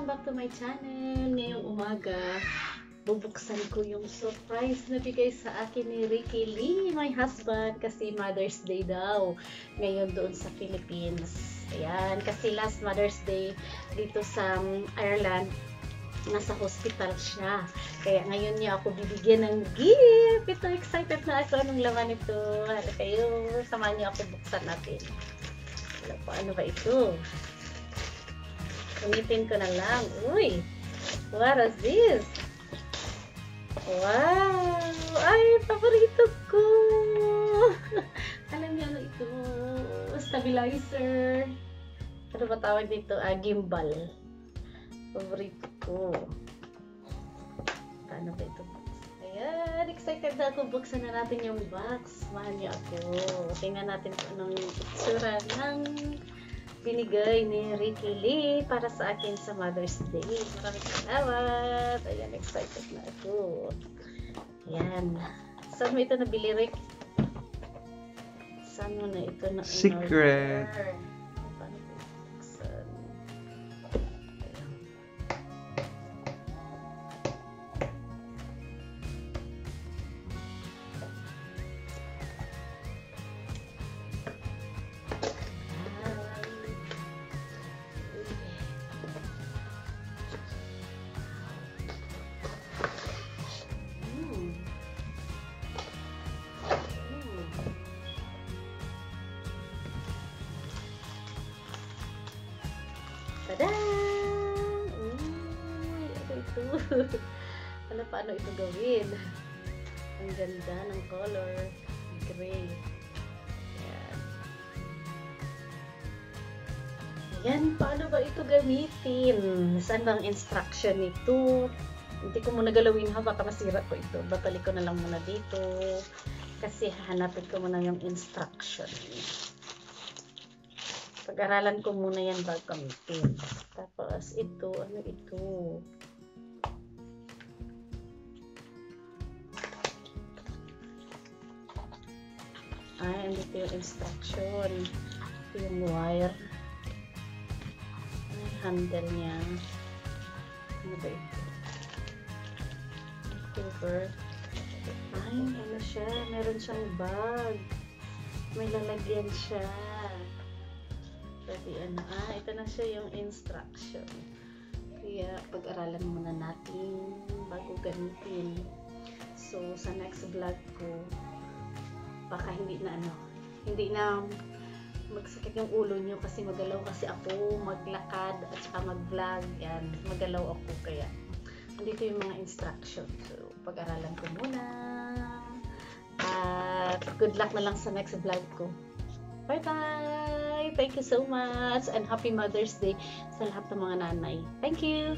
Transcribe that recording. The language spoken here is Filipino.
Welcome back to my channel. Ngayong umaga, bubuksan ko yung surprise na bigay sa akin ni Ricky Lee, my husband, kasi Mother's Day daw. Ngayon doon sa Philippines. Ayan, kasi last Mother's Day dito sa um, Ireland, nasa hospital siya. Kaya ngayon niya ako bibigyan ng gift. Ito, excited na ako. Anong laman ito? Hala kayo, samahan niyo ako buksan natin. Wala pa, ano ba ito? Umitin ko na lang. Uy! What is this? Wow! Ay, paborito ko! Alam niyo ano ito? Stabilizer. Ano ba tawag dito? Ah, gimbal. Paborito ko. Paano ba ito? Ayan, excited na ako. Buksan na natin yung box. Mahal niyo ako. Tingnan natin kung anong itsura ng binigay ni Ricky Lee para sa akin sa Mother's Day. Maraming salamat. Ayan, excited na ako. Ayan. Saan mo ito nabili, Rick? Saan mo na ito na Secret. in-order? Tada! Uy, ano ito? ano paano ito gawin? Ang ganda ng color. Gray. Ayan. Ayan, paano ba ito gamitin? Saan bang instruction nito? Hindi ko muna galawin ha, baka masira ko ito. Babalik ko na lang muna dito. Kasi hahanapin ko muna yung instruction. Pag-aralan ko muna yan bago gamitin. Tapos ito, ano ito? Ay, andito yung instruction. Ito yung wire. Ay, handle niya. Ano ba ito? Cover. Ay, ano siya? Meron siyang bag. May lalagyan siya. Pwede ano. Ah, ito na siya yung instruction. Kaya pag-aralan muna natin bago gamitin. So, sa next vlog ko, baka hindi na ano, hindi na magsakit yung ulo nyo kasi magalaw kasi ako, maglakad at saka mag-vlog. Yan, magalaw ako kaya. Andito yung mga instruction. So, pag-aralan ko muna. At good luck na lang sa next vlog ko. Bye-bye! Thank you so much and happy Mother's Day sa lahat ng mga nanay. Thank you!